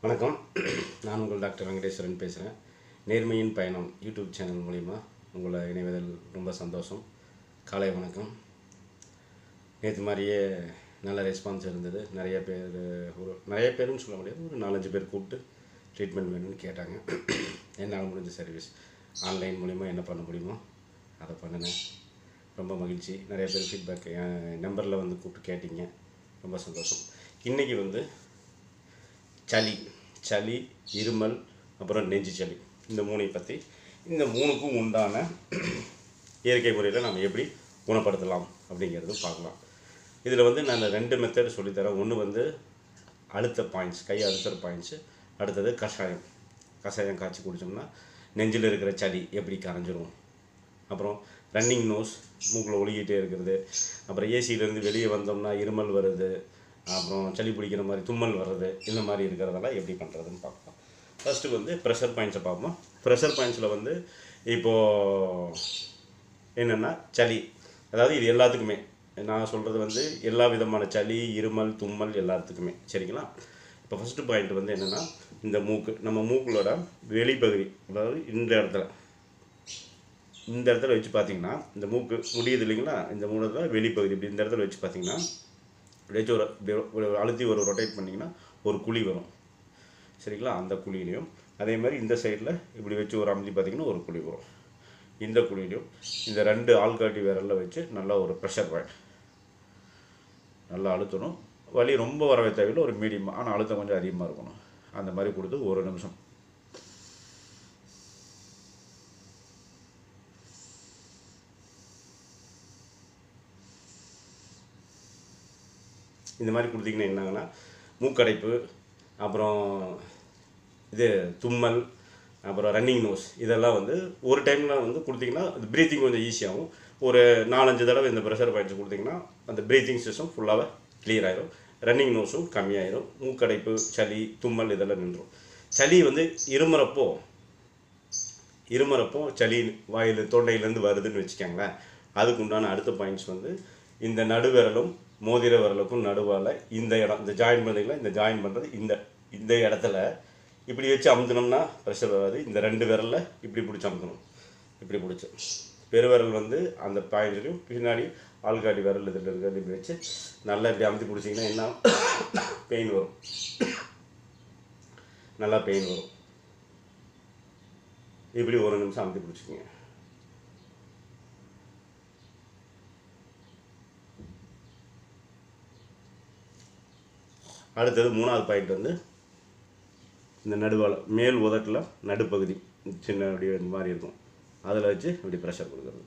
வணக்கம். நான் உங்கள் டாக்டர் வெங்கடேஸ்வரன் பேசுகிறேன் நேர்மையின் பயணம் யூடியூப் சேனல் மூலிமா உங்களை இணைவதில் ரொம்ப சந்தோஷம். காலை வணக்கம். நேற்று மாதிரியே நல்ல ரெஸ்பான்ஸ் இருந்தது. நிறைய பேர் ஒரு நிறைய பேருன்னு சொல்ல முடியாது. ஒரு நாலஞ்சு பேர் கூப்பிட்டு ட்ரீட்மெண்ட் வேணும்னு கேட்டாங்க. என்னால் முடிஞ்ச சர்வீஸ் ஆன்லைன் மூலிமா என்ன பண்ண முடியுமோ அதை பண்ணினேன். ரொம்ப மகிழ்ச்சி. நிறைய பேர் ஃபீட்பேக் என் நம்பரில் வந்து கூப்பிட்டு கேட்டீங்க. ரொம்ப சந்தோஷம். இன்றைக்கி வந்து சளி சளி இருமல் அப்புறம் நெஞ்சு சளி. இந்த மூணையும் பற்றி இந்த மூணுக்கும் உண்டான இயற்கை முறையில் நம்ம எப்படி குணப்படுத்தலாம் அப்படிங்கிறது பார்க்கலாம். இதில் வந்து நான் ரெண்டு மெத்தட் சொல்லித்தரேன். ஒன்று வந்து அழுத்த பாயிண்ட்ஸ் கை அழுத்த பாயிண்ட்ஸு அடுத்தது கஷாயம். கஷாயம் காய்ச்சி குடித்தோம்னா நெஞ்சில் இருக்கிற சளி எப்படி கரைஞ்சிரும்? அப்புறம் ரன்னிங் நோஸ் மூக்கில் ஒழுகிட்டே இருக்கிறது. அப்புறம் ஏசியிலேருந்து வெளியே வந்தோம்னா இருமல் வருது. அப்புறம் சளி பிடிக்கிற மாதிரி தும்மல் வர்றது இந்த மாதிரி இருக்கிறதெல்லாம் எப்படி பண்ணுறதுன்னு பார்க்கலாம். ஃபஸ்ட்டு வந்து ப்ரெஷர் பாயிண்ட்ஸை பார்ப்போம். ப்ரெஷர் பாயிண்ட்ஸில் வந்து இப்போது என்னென்னா சளி. அதாவது இது எல்லாத்துக்குமே. நான் சொல்கிறது வந்து எல்லா விதமான சளி இருமல் தும்மல் எல்லாத்துக்குமே. சரிங்களா? இப்போ ஃபஸ்ட்டு பாயிண்ட் வந்து என்னென்னா இந்த மூக்கு. நம்ம மூக்களோட வெளிப்பகுதி அதாவது இந்த இடத்துல. இந்த இடத்துல வச்சு பார்த்தீங்கன்னா இந்த மூக்கு முடியுது இல்லைங்களா? இந்த மூணு இடத்துல வெளிப்பகுதி. இப்படி இந்த இடத்துல வச்சு பார்த்தீங்கன்னா இப்படி ஒரு இப்படி ஒரு அழுத்தி ஒரு ரொட்டேட் பண்ணிங்கன்னா ஒரு குழி வரும். சரிங்களா? அந்த குழியிலையும். அதே மாதிரி இந்த சைடில் இப்படி வச்சு ஒரு அமைதி பார்த்தீங்கன்னா ஒரு குழி வரும். இந்த குழியிலையும். இந்த ரெண்டு ஆள்காட்டி விரலில் வச்சு நல்லா ஒரு ப்ரெஷர் பாயிண்ட் நல்லா அழுத்தணும். வலி ரொம்ப வரவே தேவையில்லை. ஒரு மீடியம் ஆனால் அழுத்தம் கொஞ்சம் அதிகமாக இருக்கணும். அந்த மாதிரி கொடுத்து ஒரு நிமிஷம். இந்த மாதிரி கொடுத்தீங்கன்னா என்னாங்கன்னா மூக்கடைப்பு அப்புறம் இது தும்மல் அப்புறம் ரன்னிங் நோஸ் இதெல்லாம் வந்து ஒரு டைமில் வந்து கொடுத்தீங்கன்னா அது ப்ரீத்திங் கொஞ்சம் ஈஸியாகவும் ஒரு நாலஞ்சு தடவை இந்த ப்ரெஷர் பாயிண்ட்ஸ் கொடுத்தீங்கன்னா அந்த ப்ரீத்திங் சிஸ்டம் ஃபுல்லாகவே கிளியர் ஆகிடும் ரன்னிங் நோஸும் கம்மியாயிரும். மூக்கடைப்பு சளி தும்மல் இதெல்லாம் நின்றும். சளி வந்து இருமுறப்போ இருமுறப்போ சளி வாயில் தொண்டையிலேருந்து வருதுன்னு வச்சுக்கோங்களேன். அதுக்கு உண்டான அடுத்த பாயிண்ட்ஸ் வந்து இந்த நடுவிரலும் மோதிர விரலுக்கும் நடுவால் இந்த இடம் இந்த ஜாயின் பண்ணுறீங்களா இந்த ஜாயின் பண்ணுறது இந்த இந்த இடத்துல இப்படி வச்சு அமுத்தினோம்னா ப்ரெஷர் வராது. இந்த ரெண்டு விரலில் இப்படி பிடிச்சி அமுத்தணும் இப்படி பிடிச்சி. பெருவிரல் வந்து அந்த பாயிண்ட்லையும் பின்னாடி ஆள்காட்டி விரல் இதில் இருக்கிறது இப்படி வச்சு நல்லா இப்படி அமுத்தி பிடிச்சிங்கன்னா என்ன பெயின் வரும். நல்லா பெயின் வரும். இப்படி ஒரு நிமிஷம் அமுத்தி பிடிச்சிக்கிங்க. அடுத்தது மூணாவது பாயிண்ட் வந்து இந்த நடுவால் மேல் உதட்டில் நடுப்பகுதி சின்ன அப்படி இந்த மாதிரி இருக்கும். அதில் வச்சு இப்படி ப்ரெஷர் கொடுக்குறது.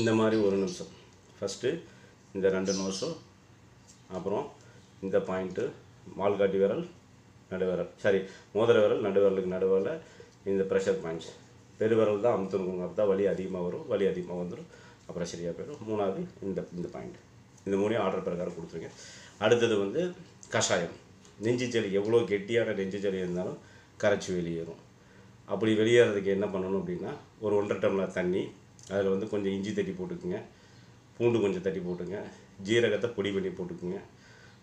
இந்த மாதிரி ஒரு நிமிஷம். ஃபஸ்ட்டு இந்த ரெண்டு நோஸும் அப்புறம் இந்த பாயிண்ட்டு மால்காட்டி விரல் நடுவிரல் சாரி மோதிர விரல் நடுவிரலுக்கு நடுவில் இந்த ப்ரெஷர் பாயிண்ட்ஸ் பெருவிரல் தான் அமுத்துருக்குங்க அப்போ தான் வலி அதிகமாக வரும் வலி அதிகமாக வந்துடும் அப்புறம் சரியாக போயிடும். மூணாவது இந்த இந்த பாயிண்ட் இந்த மூணையும் ஆர்டர் பிரகாரம் கொடுத்துருங்க அடுத்தது வந்து கஷாயம். நெஞ்சு சளி எவ்வளோ கெட்டியான நெஞ்சு சளி இருந்தாலும் கரைச்சி வெளியேறும். அப்படி வெளியேறதுக்கு என்ன பண்ணணும் அப்படின்னா ஒரு ஒன்றரை டம்ளர் தண்ணி அதில் வந்து கொஞ்சம் இஞ்சி தட்டி போட்டுக்குங்க. பூண்டு கொஞ்சம் தட்டி போட்டுங்க. ஜீரகத்தை பொடி பண்ணி போட்டுக்குங்க.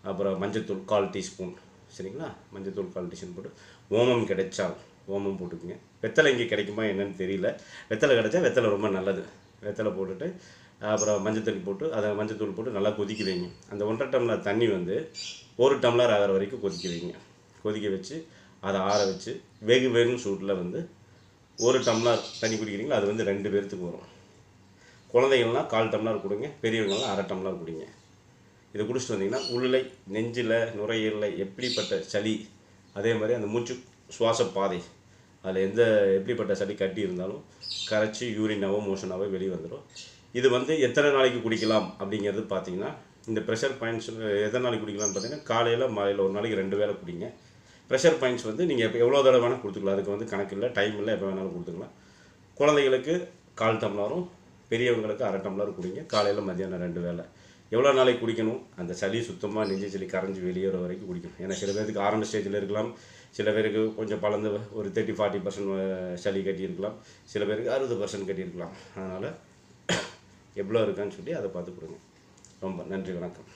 அப்புறம் மஞ்சத்தூள் கால் டீஸ்பூன். சரிங்களா? மஞ்சத்தூள் கால் டீஸ்பூன் போட்டு ஓமம் கிடைச்சால் ஓமம் போட்டுக்குங்க. வெத்தலை இங்கே கிடைக்குமா என்னன்னு தெரியல. வெத்தலை கிடைச்சா வெத்தலை ரொம்ப நல்லது. வெத்தலை போட்டுட்டு அப்புறம் மஞ்சத்தூள் போட்டு அதை மஞ்சத்தூள் போட்டு நல்லா கொதிக்க வைங்க. அந்த ஒன்றரை டம்ளர் தண்ணி வந்து ஒரு டம்ளர் ஆகிற வரைக்கும் கொதிக்க வைங்க. கொதிக்க வச்சு அதை ஆற வச்சு வெகு வெகு சூட்டில் வந்து ஒரு டம்ளர் தண்ணி குடிக்கிறீங்களோ? அது வந்து ரெண்டு பேர்த்துக்கு வரும். குழந்தைகள்லாம் கால் டம்ளர் கொடுங்க பெரியவங்களாம் அரை டம்ளர் குடிங்க. இதை குடிச்சிட்டு வந்தீங்கன்னா உள்ளை நெஞ்சில் நுரையீரலில் எப்படிப்பட்ட சளி அதே மாதிரி அந்த மூச்சு சுவாச பாதை அதில் எந்த எப்படிப்பட்ட சளி கட்டி இருந்தாலும் கரைச்சி யூரினாவோ மோஷனாவோ வெளியே வந்துடும் இது வந்து எத்தனை நாளைக்கு குடிக்கலாம் அப்படிங்கிறது பார்த்தீங்கன்னா இந்த ப்ரெஷர் பாயிண்ட்ஸ் எத்தனை நாளைக்கு குடிக்கலாம்னு பார்த்தீங்கன்னா காலையில் மாலையில் ஒரு நாளைக்கு ரெண்டு வேளை குடிங்க. ப்ரெஷர் பாயிண்ட்ஸ் வந்து நீங்கள் எப்போ எவ்வளோ தடவை வேணால் கொடுத்துக்கலாம். அதுக்கு வந்து கணக்கு இல்லை டைம் இல்லை எப்போ வேணாலும் கொடுத்துக்கலாம். குழந்தைகளுக்கு கால் டம்ளரும் பெரியவங்களுக்கு அரை டம்ளர் குடிங்க. காலையில் மத்தியானம் ரெண்டு வேலை எவ்வளோ நாளைக்கு குடிக்கணும்? அந்த சளி சுத்தமாக நெஞ்சு சளி கரைஞ்சி வெளியேற வரைக்கும் குடிக்கணும். ஏன்னா சில பேருக்கு ஆரம்ப ஸ்டேஜில் இருக்கலாம். சில பேருக்கு கொஞ்சம் பழந்து ஒரு தேர்ட்டி ஃபார்ட்டி பர்சன்ட் சளி கட்டியிருக்கலாம் சில பேருக்கு அறுபது பர்சன்ட் கட்டியிருக்கலாம் அதனால் எவ்வளோ இருக்கான்னு சொல்லி அதை பார்த்து கொடுங்க. ரொம்ப நன்றி வணக்கம்.